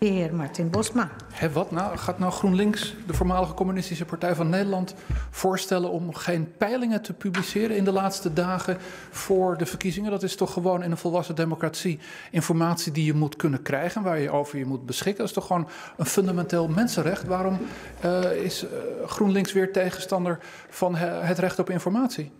De heer Martin Bosma. Hé, wat nou? Gaat nou GroenLinks, de voormalige communistische partij van Nederland, voorstellen om geen peilingen te publiceren in de laatste dagen voor de verkiezingen? Dat is toch gewoon in een volwassen democratie informatie die je moet kunnen krijgen, waar je over je moet beschikken. Dat is toch gewoon een fundamenteel mensenrecht. Waarom uh, is uh, GroenLinks weer tegenstander van het recht op informatie?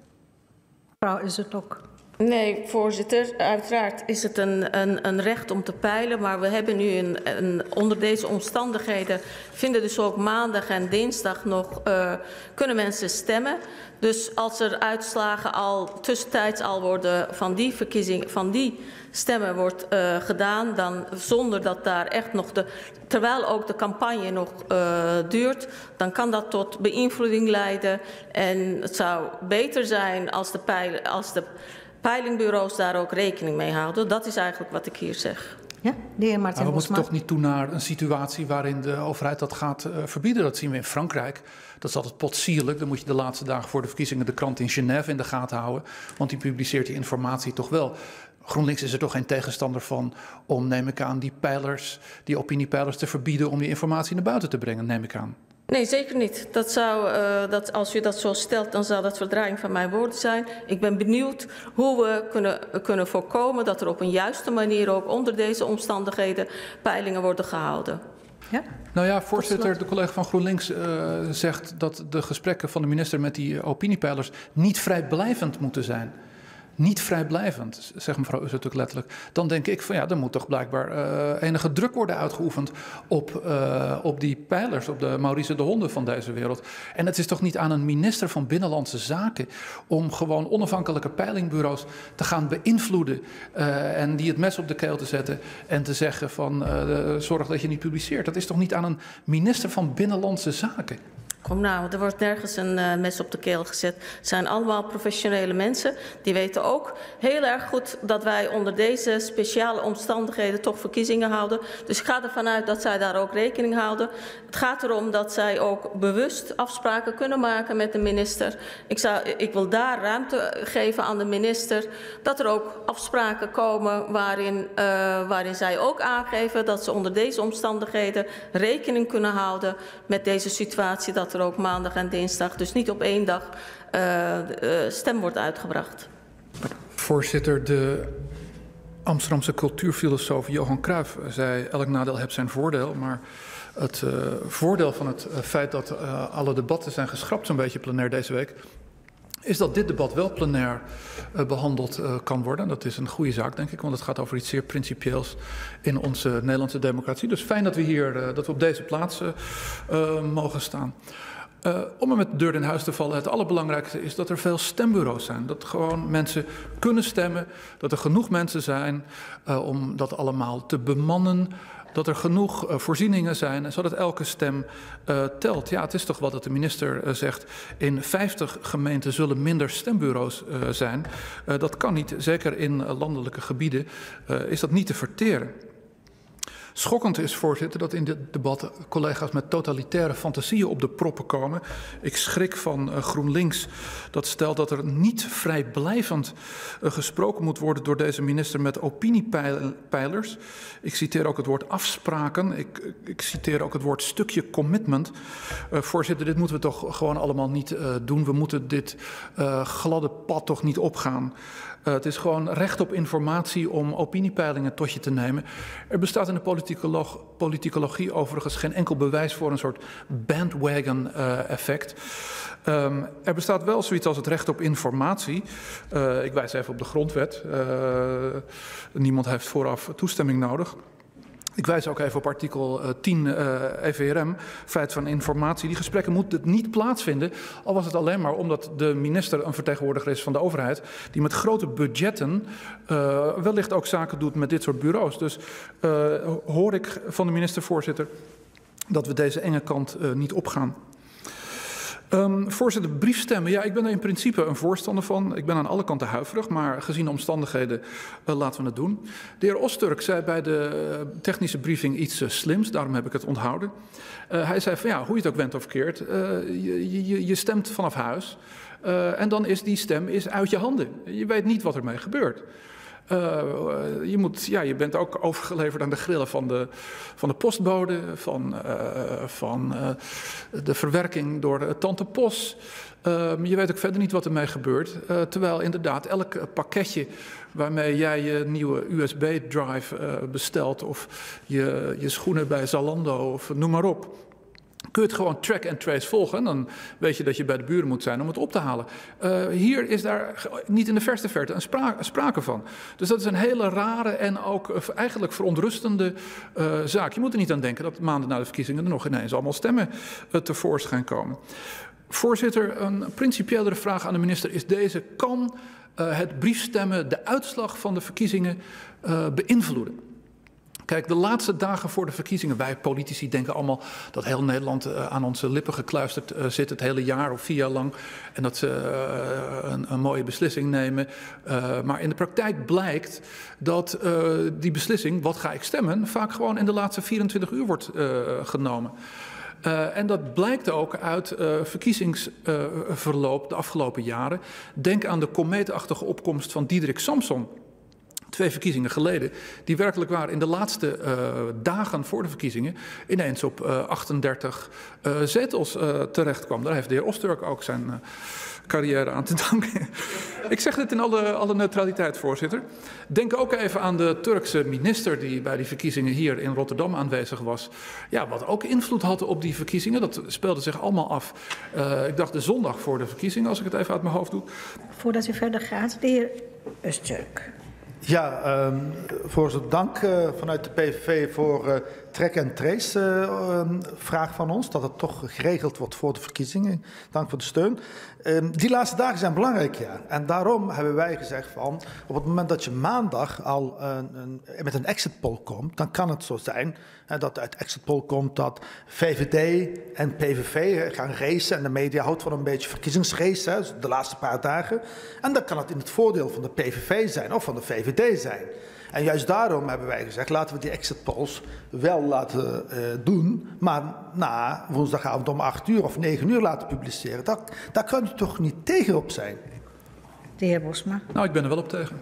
Mevrouw is het ook. Nee, voorzitter. Uiteraard is het een, een, een, recht om te peilen. Maar we hebben nu een, een, onder deze omstandigheden vinden dus ook maandag en dinsdag nog uh, kunnen mensen stemmen. Dus als er uitslagen al tussentijds al worden van die verkiezing, van die stemmen wordt uh, gedaan, dan zonder dat daar echt nog de, terwijl ook de campagne nog uh, duurt, dan kan dat tot beïnvloeding leiden. En het zou beter zijn als de pijlen, als de peilingbureaus daar ook rekening mee houden. Dat is eigenlijk wat ik hier zeg. Ja, de heer Martin maar we moeten toch niet toe naar een situatie waarin de overheid dat gaat uh, verbieden. Dat zien we in Frankrijk. Dat is altijd potsierlijk. Dan moet je de laatste dagen voor de verkiezingen de krant in Genève in de gaten houden. Want die publiceert die informatie toch wel. GroenLinks is er toch geen tegenstander van om, neem ik aan, die pijlers, die opiniepeilers te verbieden om die informatie naar buiten te brengen, neem ik aan. Nee, zeker niet. Dat zou, uh, dat, als u dat zo stelt, dan zou dat verdraaiing van mijn woorden zijn. Ik ben benieuwd hoe we kunnen, kunnen voorkomen dat er op een juiste manier ook onder deze omstandigheden peilingen worden gehouden. Ja? Nou ja, voorzitter, de collega van GroenLinks uh, zegt dat de gesprekken van de minister met die opiniepeilers niet vrijblijvend moeten zijn niet vrijblijvend, zegt mevrouw Ussertuk letterlijk, dan denk ik van ja, er moet toch blijkbaar uh, enige druk worden uitgeoefend op, uh, op die pijlers, op de Maurice de Honden van deze wereld. En het is toch niet aan een minister van Binnenlandse Zaken om gewoon onafhankelijke peilingbureaus te gaan beïnvloeden uh, en die het mes op de keel te zetten en te zeggen van zorg dat je niet publiceert. Dat is toch niet aan een minister van Binnenlandse Zaken? Kom nou, er wordt nergens een uh, mes op de keel gezet. Het zijn allemaal professionele mensen. Die weten ook heel erg goed dat wij onder deze speciale omstandigheden toch verkiezingen houden. Dus ik ga ervan uit dat zij daar ook rekening houden. Het gaat erom dat zij ook bewust afspraken kunnen maken met de minister. Ik, zou, ik wil daar ruimte geven aan de minister. Dat er ook afspraken komen waarin, uh, waarin zij ook aangeven dat ze onder deze omstandigheden rekening kunnen houden met deze situatie. Dat er ook maandag en dinsdag, dus niet op één dag, uh, uh, stem wordt uitgebracht. Voorzitter, de Amsterdamse cultuurfilosoof Johan Cruijff zei: elk nadeel heeft zijn voordeel, maar het uh, voordeel van het feit dat alle debatten zijn geschrapt, zo'n beetje plenair deze week, is dat dit debat wel plenair uh, behandeld uh, kan worden. Dat is een goede zaak, denk ik, want het gaat over iets zeer principieels in onze Nederlandse democratie. Dus fijn dat we hier uh, dat we op deze plaats mogen staan. om er met de deur in huis te vallen, het allerbelangrijkste is dat er veel stembureaus zijn. Dat gewoon mensen kunnen stemmen, dat er genoeg mensen zijn om dat allemaal te bemannen dat er genoeg uh, voorzieningen zijn, zodat elke stem uh, telt. Ja, het is toch wat dat de minister uh, zegt. In 50 gemeenten zullen minder stembureaus zijn. dat kan niet, zeker in landelijke gebieden is dat niet te verteren. Schokkend is, voorzitter, dat in dit debat collega's met totalitaire fantasieën op de proppen komen. Ik schrik van uh, GroenLinks dat stelt dat er niet vrijblijvend uh, gesproken moet worden door deze minister met opiniepeilers. Ik citeer ook het woord afspraken. Ik, ik citeer ook het woord stukje commitment. Uh, voorzitter, dit moeten we toch gewoon allemaal niet doen. We moeten dit gladde pad toch niet opgaan. Het is gewoon recht op informatie om opiniepeilingen tot je te nemen. Er bestaat in de politicoloog, politicologie overigens geen enkel bewijs voor een soort bandwagon uh, effect. Um, er bestaat wel zoiets als het recht op informatie. Uh, ik wijs even op de grondwet. niemand heeft vooraf toestemming nodig. Ik wijs ook even op artikel 10 uh, EVRM, feit van informatie. Die gesprekken moeten niet plaatsvinden, al was het alleen maar omdat de minister een vertegenwoordiger is van de overheid, die met grote budgetten uh, wellicht ook zaken doet met dit soort bureaus. Dus uh, hoor ik van de minister-voorzitter dat we deze enge kant niet opgaan. Um, voorzitter, briefstemmen. Ja, ik ben er in principe een voorstander van. Ik ben aan alle kanten huiverig, maar gezien de omstandigheden uh, laten we het doen. De heer Osturk zei bij de uh, technische briefing iets uh, slims, daarom heb ik het onthouden. hij zei van ja, hoe je het ook went of keert, je, je, je, stemt vanaf huis en dan is die stem is uit je handen. Je weet niet wat ermee gebeurt. Uh, je, moet, ja, je bent ook overgeleverd aan de grillen van de, van de postbode, van, uh, van de verwerking door Tante Pos. Ehm, je weet ook verder niet wat ermee gebeurt. terwijl inderdaad elk pakketje waarmee jij je nieuwe USB-drive bestelt of je, je schoenen bij Zalando of noem maar op kun je het gewoon track and trace volgen. Dan weet je dat je bij de buren moet zijn om het op te halen. Uh, hier is daar niet in de verste verte een sprake, sprake van. Dus dat is een hele rare en ook uh, eigenlijk verontrustende uh, zaak. Je moet er niet aan denken dat maanden na de verkiezingen er nog ineens allemaal stemmen tevoorschijn komen. Voorzitter, een principiëlere vraag aan de minister is deze. Kan het briefstemmen de uitslag van de verkiezingen beïnvloeden? Kijk, de laatste dagen voor de verkiezingen, wij politici denken allemaal dat heel Nederland uh, aan onze lippen gekluisterd uh, zit het hele jaar of vier jaar lang. En dat ze uh, een, een, mooie beslissing nemen. maar in de praktijk blijkt dat die beslissing, wat ga ik stemmen, vaak gewoon in de laatste 24 uur wordt genomen. En dat blijkt ook uit verkiezingsverloop de afgelopen jaren. Denk aan de komeetachtige opkomst van Diederik Samson twee verkiezingen geleden, die werkelijk waar in de laatste uh, dagen voor de verkiezingen ineens op uh, 38 uh, zetels terecht kwam. Daar heeft de heer Osterk ook zijn carrière aan te danken. Ik zeg dit in alle, alle neutraliteit, voorzitter. Denk ook even aan de Turkse minister die bij die verkiezingen hier in Rotterdam aanwezig was. Ja, wat ook invloed had op die verkiezingen. Dat speelde zich allemaal af. ik dacht de zondag voor de verkiezingen, als ik het even uit mijn hoofd doe. Voordat u verder gaat, de heer. Ja, um, voorzitter, dank uh, vanuit de PVV voor uh, track en trace uh, vraag van ons. Dat het toch geregeld wordt voor de verkiezingen. Dank voor de steun. Um, die laatste dagen zijn belangrijk, ja. En daarom hebben wij gezegd van... op het moment dat je maandag al een, een, met een exit poll komt... dan kan het zo zijn hè, dat uit exit poll komt dat VVD en PVV gaan racen... en de media houdt van een beetje verkiezingsrace, hè, de laatste paar dagen. En dan kan het in het voordeel van de PVV zijn of van de VVD zijn... En juist daarom hebben wij gezegd, laten we die exit polls wel laten uh, doen, maar na woensdagavond om 8 uur of 9 uur laten publiceren. Dat, daar kan u toch niet tegen op zijn? De heer Bosma. Nou, ik ben er wel op tegen.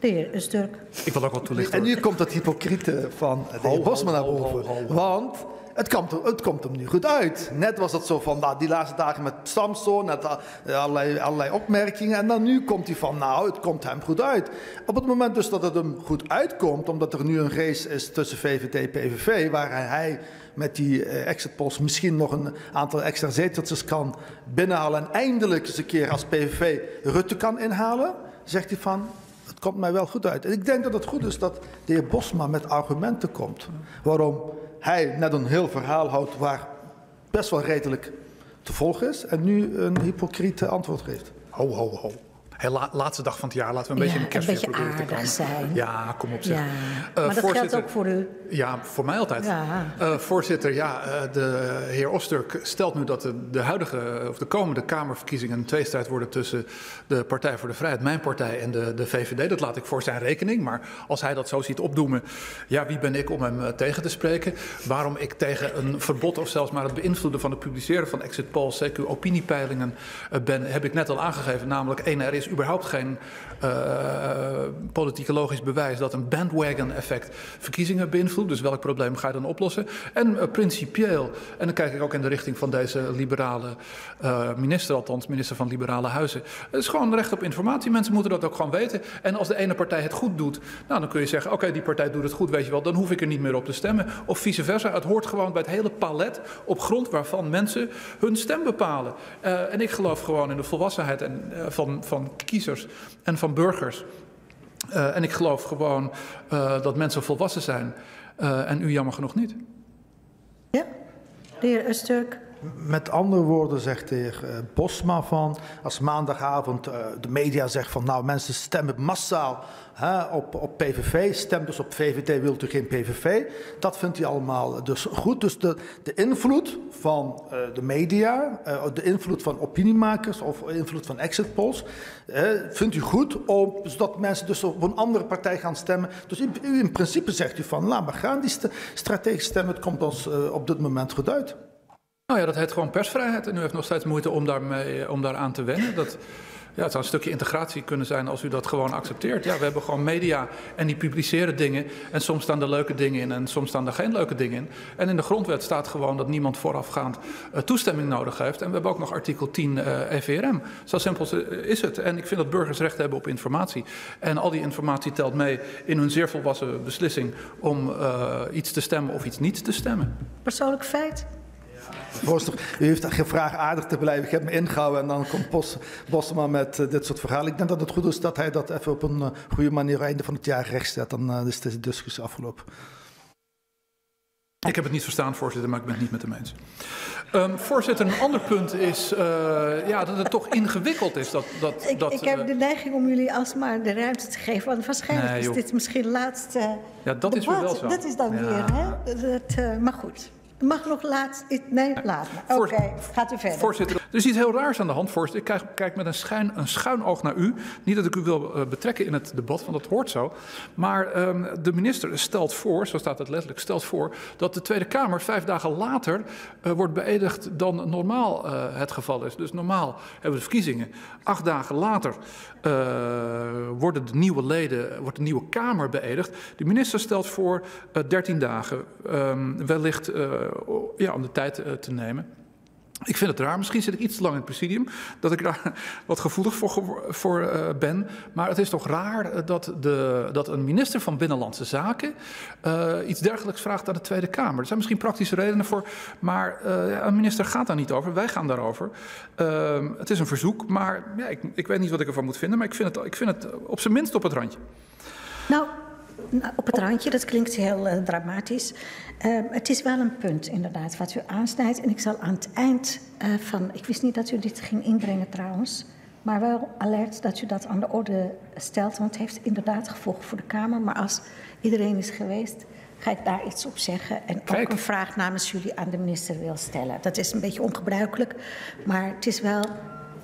De heer Usturk. Ik wil ook wat toelichten. En nu komt dat hypocriete van de heer Bosma naar boven. Want het komt, het komt hem nu goed uit. Net was het zo van nou, die laatste dagen met Samson, net allerlei, allerlei opmerkingen. En dan nu komt hij van nou, het komt hem goed uit. Op het moment dus dat het hem goed uitkomt, omdat er nu een race is tussen VVD en PVV, waar hij met die uh, exit polls misschien nog een aantal extra zeteltjes kan binnenhalen en eindelijk eens een keer als PVV Rutte kan inhalen, zegt hij van het komt mij wel goed uit. En ik denk dat het goed is dat de heer Bosma met argumenten komt waarom hij net een heel verhaal houdt waar best wel redelijk te volgen is en nu een hypocriete antwoord geeft. Ho, ho, ho. Hey, la, laatste dag van het jaar, laten we een ja, beetje de kerstfeer proberen te komen. Zijn. Ja, kom op zeg. Ja. Uh, maar dat geldt ook voor u. Ja, voor mij altijd. Uh, voorzitter, ja, uh, de heer Osterk stelt nu dat de, de, huidige of de komende Kamerverkiezingen een tweestrijd worden tussen de Partij voor de Vrijheid, mijn partij, en de, de VVD. Dat laat ik voor zijn rekening. Maar als hij dat zo ziet opdoemen, ja, wie ben ik om hem tegen te spreken? Waarom ik tegen een verbod of zelfs maar het beïnvloeden van het publiceren van exit polls, CQ opiniepeilingen ben, heb ik net al aangegeven. Namelijk, één, er is überhaupt geen uh, politicologisch bewijs dat een bandwagon-effect verkiezingen beïnvloedt. Dus welk probleem ga je dan oplossen? En uh, principieel, en dan kijk ik ook in de richting van deze liberale uh, minister, althans minister van Liberale Huizen. Het is gewoon recht op informatie. Mensen moeten dat ook gewoon weten. En als de ene partij het goed doet, nou, dan kun je zeggen: oké, die partij doet het goed, weet je wel, dan hoef ik er niet meer op te stemmen. Of vice versa. Het hoort gewoon bij het hele palet op grond waarvan mensen hun stem bepalen. en ik geloof gewoon in de volwassenheid en, van, van kiezers en van burgers. Uh, en ik geloof gewoon uh, dat mensen volwassen zijn. Uh, en u jammer genoeg niet. Ja, de heer Usturk. Met andere woorden zegt de heer Bosma van, als maandagavond de media zegt van nou mensen stemmen massaal hè, op, op PVV, stem dus op VVD, wilt u geen PVV. Dat vindt hij allemaal dus goed. Dus de, de invloed van uh, de media, de invloed van opiniemakers of invloed van exit polls, vindt u goed, om, zodat mensen dus op een andere partij gaan stemmen. Dus in, in principe zegt u van, laat maar gaan die st strategische stemmen, het komt ons op dit moment goed uit. Nou ja, dat heet gewoon persvrijheid en u heeft nog steeds moeite om, daarmee, om daaraan te wennen. Dat, Ja, het zou een stukje integratie kunnen zijn als u dat gewoon accepteert. Ja, we hebben gewoon media en die publiceren dingen. En soms staan er leuke dingen in en soms staan er geen leuke dingen in. En in de grondwet staat gewoon dat niemand voorafgaand uh, toestemming nodig heeft. En we hebben ook nog artikel 10 uh, EVRM. Zo simpel is het. En ik vind dat burgers recht hebben op informatie. En al die informatie telt mee in hun zeer volwassen beslissing om iets te stemmen of iets niet te stemmen. Persoonlijk feit? Voorzitter, u heeft gevraagd aardig te blijven. Ik heb me ingehouden en dan komt Bos, Bosma met uh, dit soort verhalen. Ik denk dat het goed is dat hij dat even op een uh, goede manier einde van het jaar rechtzet. Dan uh, is deze discussie afgelopen. Ik heb het niet verstaan, voorzitter, maar ik ben het niet met hem eens. Um, voorzitter, een ander punt is uh, ja, dat het toch ingewikkeld is. Dat, dat, ik, dat, ik heb de neiging om jullie alsmaar de ruimte te geven. Want waarschijnlijk nee, is dit misschien laatste. Ja, dat debat. is wel zo. Dat is dan ja. weer, hè? Dat, uh, maar goed. Mag nog laat? Nee, laat. Oké, okay, gaat u verder. Voorzitter, er is iets heel raars aan de hand, voorzitter. Ik kijk, kijk met een schuin, een schuin oog naar u. Niet dat ik u wil uh, betrekken in het debat, want dat hoort zo. Maar um, de minister stelt voor, zo staat het letterlijk, stelt voor... dat de Tweede Kamer vijf dagen later uh, wordt beëdigd dan normaal uh, het geval is. Dus normaal hebben we de verkiezingen. Acht dagen later worden de nieuwe leden, wordt de nieuwe Kamer beëdigd. De minister stelt voor dertien dagen. Um, wellicht ja, om de tijd uh, te nemen. Ik vind het raar, misschien zit ik iets te lang in het presidium, dat ik daar wat gevoelig voor, voor uh, ben. Maar het is toch raar dat, de, dat een minister van Binnenlandse Zaken iets dergelijks vraagt aan de Tweede Kamer. Er zijn misschien praktische redenen voor, maar een minister gaat daar niet over. Wij gaan daarover. het is een verzoek, maar ja, ik, ik weet niet wat ik ervan moet vinden, maar ik vind het, ik vind het op zijn minst op het randje. Nou, op het randje, dat klinkt heel uh, dramatisch. Uh, het is wel een punt, inderdaad, wat u aansnijdt. En ik zal aan het eind uh, van. Ik wist niet dat u dit ging inbrengen trouwens. Maar wel alert dat u dat aan de orde stelt. Want het heeft inderdaad gevolgen voor de Kamer. Maar als iedereen is geweest, ga ik daar iets op zeggen. En Kijk. ook een vraag namens jullie aan de minister wil stellen. Dat is een beetje ongebruikelijk. Maar het is wel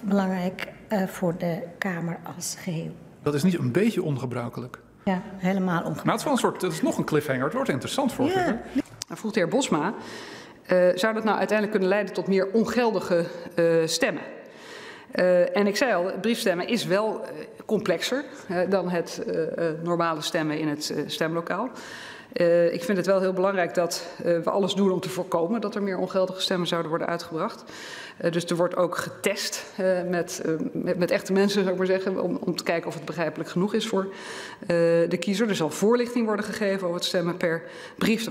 belangrijk voor de Kamer als geheel. Dat is niet een beetje ongebruikelijk. Ja, helemaal ongebruikelijk. Maar het is wel een soort, het is nog een cliffhanger. Het wordt interessant voor ja. je. Vroeg de heer Bosma, uh, zou dat nou uiteindelijk kunnen leiden tot meer ongeldige uh, stemmen? Uh, en ik zei al, briefstemmen is wel complexer dan het normale stemmen in het stemlokaal. Uh, ik vind het wel heel belangrijk dat uh, we alles doen om te voorkomen dat er meer ongeldige stemmen zouden worden uitgebracht. Uh, dus er wordt ook getest met, met, met, echte mensen, zou ik maar zeggen, om, om te kijken of het begrijpelijk genoeg is voor de kiezer. Er zal voorlichting worden gegeven over het stemmen per brief.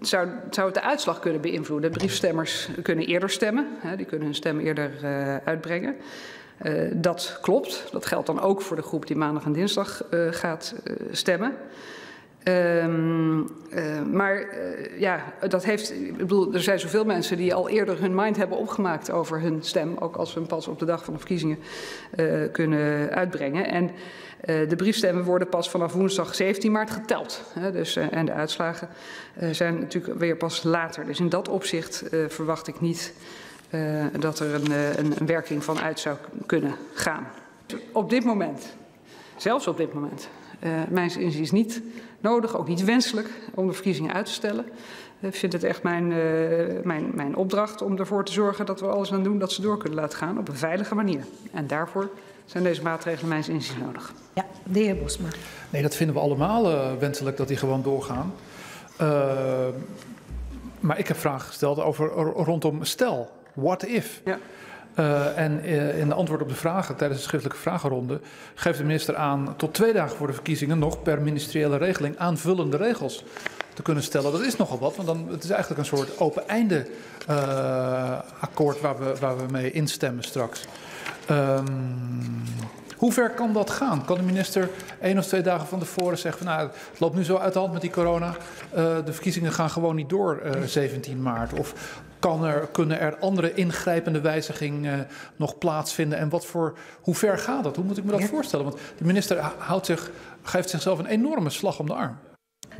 zou, zou het de uitslag kunnen beïnvloeden? Briefstemmers kunnen eerder stemmen, hè, die kunnen hun stem eerder uitbrengen. Dat klopt. Dat geldt dan ook voor de groep die maandag en dinsdag gaat stemmen. Um, uh, maar uh, ja, dat heeft. Ik bedoel, er zijn zoveel mensen die al eerder hun mind hebben opgemaakt over hun stem, ook als we hem pas op de dag van de verkiezingen uh, kunnen uitbrengen. En de briefstemmen worden pas vanaf woensdag 17 maart geteld. Hè, dus, en de uitslagen zijn natuurlijk weer pas later. Dus in dat opzicht verwacht ik niet dat er een, een, een werking van uit zou kunnen gaan. Op dit moment, zelfs op dit moment, uh, mijns inziens niet nodig, ook niet wenselijk om de verkiezingen uit te stellen. Ik vind het echt mijn, uh, mijn, mijn opdracht om ervoor te zorgen dat we alles aan doen dat ze door kunnen laten gaan op een veilige manier. En daarvoor zijn deze maatregelen mijns inziens nodig. Ja, de heer Bosma. Nee, dat vinden we allemaal uh, wenselijk dat die gewoon doorgaan. Uh, maar ik heb vragen gesteld over rondom stel, what if? Ja. Uh, en uh, in de antwoord op de vragen tijdens de schriftelijke vragenronde geeft de minister aan tot twee dagen voor de verkiezingen nog per ministeriële regeling aanvullende regels te kunnen stellen. Dat is nogal wat, want dan, het is eigenlijk een soort open einde uh, akkoord waar we, waar we mee instemmen straks. Um, hoe ver kan dat gaan? Kan de minister één of twee dagen van tevoren zeggen van nou, het loopt nu zo uit de hand met die corona, uh, de verkiezingen gaan gewoon niet door uh, 17 maart? Of kan er, kunnen er andere ingrijpende wijzigingen uh, nog plaatsvinden? En wat voor, hoe ver gaat dat? Hoe moet ik me dat ja. voorstellen? Want de minister houdt zich, geeft zichzelf een enorme slag om de arm.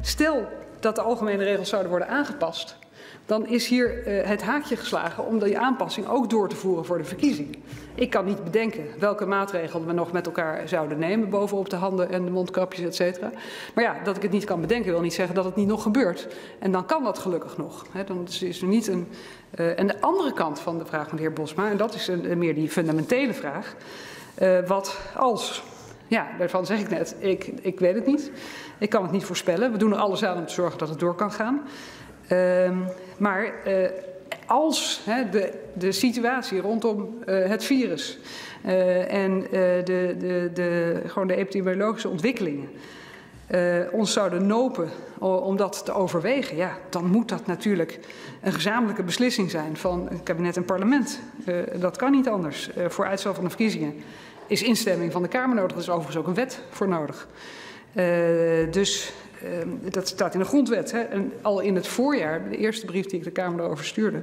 Stel dat de algemene regels zouden worden aangepast, dan is hier uh, het haakje geslagen om die aanpassing ook door te voeren voor de verkiezing. Ik kan niet bedenken welke maatregelen we nog met elkaar zouden nemen, bovenop de handen en de mondkapjes, et cetera. Maar ja, dat ik het niet kan bedenken wil niet zeggen dat het niet nog gebeurt. En dan kan dat gelukkig nog. Dan is er niet een. Uh, en de andere kant van de vraag van de heer Bosma, en dat is een, meer die fundamentele vraag. Uh, wat als? Ja, daarvan zeg ik net, ik, ik weet het niet. Ik kan het niet voorspellen. We doen er alles aan om te zorgen dat het door kan gaan. Uh, maar uh, als hè, de, de situatie rondom uh, het virus en de, de, de, gewoon de epidemiologische ontwikkelingen ons zouden nopen om dat te overwegen, ja, dan moet dat natuurlijk een gezamenlijke beslissing zijn van het kabinet en parlement. dat kan niet anders. voor uitstel van de verkiezingen is instemming van de Kamer nodig. Er is overigens ook een wet voor nodig. Dus dat staat in de grondwet. Hè. En al in het voorjaar, de eerste brief die ik de Kamer daarover stuurde,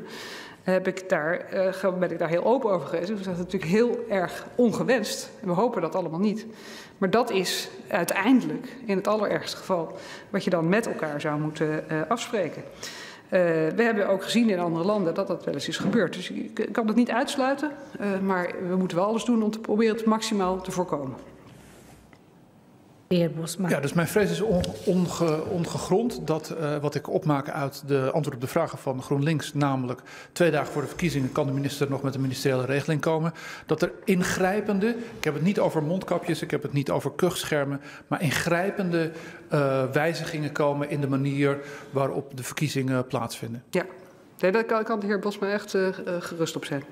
heb ik daar, uh, ben ik daar heel open over geweest. Dus dat is natuurlijk heel erg ongewenst. En we hopen dat allemaal niet. Maar dat is uiteindelijk, in het allerergste geval, wat je dan met elkaar zou moeten afspreken. Uh, we hebben ook gezien in andere landen dat dat wel eens is gebeurd. Dus ik kan het niet uitsluiten, uh, maar we moeten wel alles doen om te proberen het maximaal te voorkomen. Ja, dus mijn vrees is onge, ongegrond dat uh, wat ik opmaak uit de antwoord op de vragen van GroenLinks, namelijk twee dagen voor de verkiezingen kan de minister nog met een ministeriële regeling komen, dat er ingrijpende, ik heb het niet over mondkapjes, ik heb het niet over kuchschermen, maar ingrijpende uh, wijzigingen komen in de manier waarop de verkiezingen plaatsvinden. Ja, nee, daar kan, kan de heer Bosma echt uh, gerust op zijn.